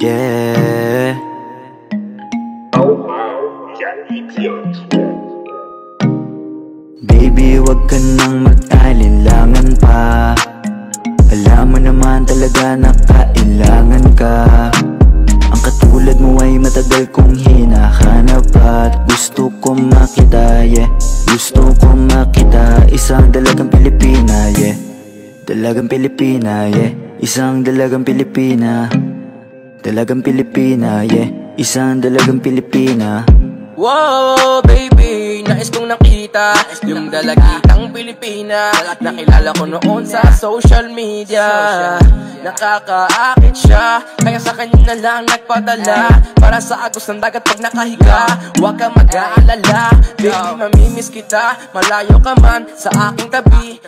Yeah. Baby, wag ka nang mag-alinlangan pa. Alam mo naman talaga na kailangan ka. Ang katulad mo ay matagal kong hinahanap At gusto ko makita, yeah. Gusto ko makita Isang dalagang Pilipina, yeah. Dalagang Pilipina, yeah. Isang dalagang Pilipina Dalagang Pilipina, yeah. Isang dalagang Pilipina. Wow, baby, nais kong nakita Yung dalagitang Pilipina. Nakilala ko noon sa social media. Nakakaakit siya Kaya sa kanya na lang nagpadala. Para sa agos ng dagat pag nakahiga Huwag ka mag-aalala. Baby, mamimiss kita Malayo ka man sa aking tabi